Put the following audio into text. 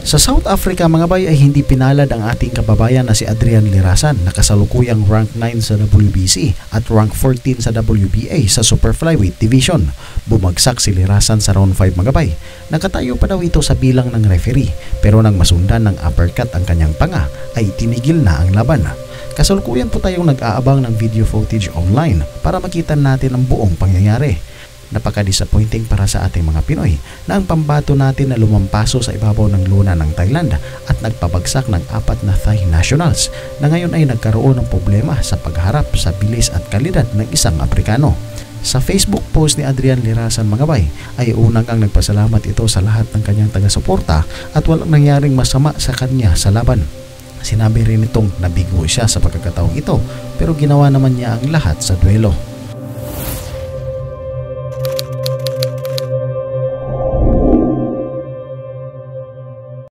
Sa South Africa mga bay ay hindi pinalad ang ating kababayan na si Adrian Lirasan na kasalukuyang rank 9 sa WBC at rank 14 sa WBA sa Super Flyweight Division. Bumagsak si Lirasan sa round 5 mga bay. Nakatayo pa daw ito sa bilang ng referee pero nang masundan ng uppercut ang kanyang panga ay tinigil na ang laban. Kasalukuyan po tayong nag-aabang ng video footage online para makita natin ang buong pangyayari. Napaka-disappointing para sa ating mga Pinoy na ang pambato natin na lumampaso sa ibabaw ng luna ng Thailand at nagpabagsak ng apat na Thai nationals na ngayon ay nagkaroon ng problema sa pagharap sa bilis at kalidad ng isang Aprikano. Sa Facebook post ni Adrian Lirasan Magabay ay unang ang nagpasalamat ito sa lahat ng kanyang taga-suporta at walang nangyaring masama sa kanya sa laban. Sinabi rin itong nabigo siya sa pagkakataong ito pero ginawa naman niya ang lahat sa duelo.